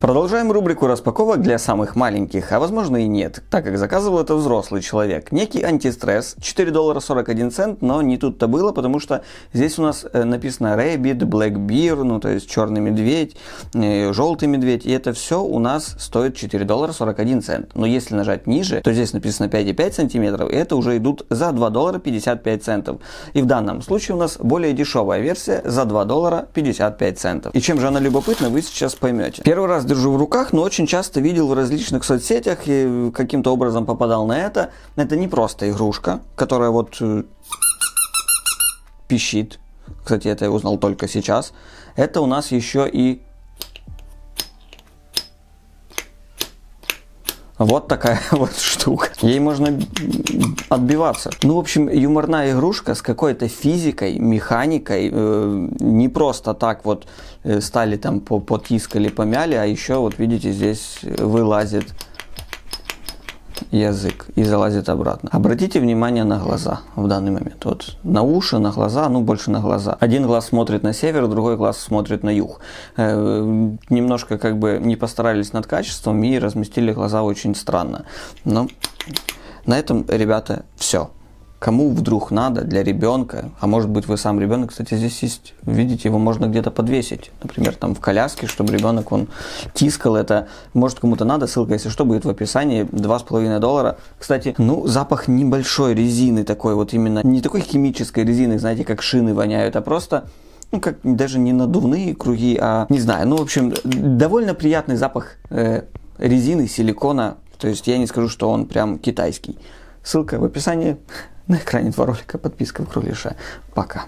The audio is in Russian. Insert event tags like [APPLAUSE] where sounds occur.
Продолжаем рубрику распаковок для самых маленьких, а возможно и нет, так как заказывал это взрослый человек. Некий антистресс, 4 доллара 41 цент, но не тут-то было, потому что здесь у нас э, написано Rabbit, Black Bear, ну то есть черный медведь, э, желтый медведь, и это все у нас стоит 4 доллара 41 цент. Но если нажать ниже, то здесь написано 5,5 сантиметров, и это уже идут за 2 доллара 55 центов. И в данном случае у нас более дешевая версия за 2 доллара 55 центов. И чем же она любопытна, вы сейчас поймете. Первый раз держу в руках, но очень часто видел в различных соцсетях и каким-то образом попадал на это. Это не просто игрушка, которая вот э, пищит. Кстати, это я узнал только сейчас. Это у нас еще и Вот такая [LAUGHS] вот штука. Ей можно отбиваться. Ну, в общем, юморная игрушка с какой-то физикой, механикой. Э, не просто так вот э, стали там потискали, помяли, а еще вот видите, здесь вылазит язык и залазит обратно. Обратите внимание на глаза в данный момент. Вот на уши, на глаза, ну больше на глаза. Один глаз смотрит на север, другой глаз смотрит на юг. Э, немножко как бы не постарались над качеством и разместили глаза очень странно. Но на этом, ребята, все кому вдруг надо для ребенка, а может быть вы сам ребенок, кстати, здесь есть, видите, его можно где-то подвесить, например, там в коляске, чтобы ребенок, он тискал это, может кому-то надо, ссылка, если что, будет в описании, 2,5 доллара. Кстати, ну, запах небольшой резины такой, вот именно, не такой химической резины, знаете, как шины воняют, а просто ну, как даже не надувные круги, а не знаю, ну, в общем, довольно приятный запах э, резины, силикона, то есть я не скажу, что он прям китайский. Ссылка в описании. На экране два ролика, подписка в Крулиша. Пока.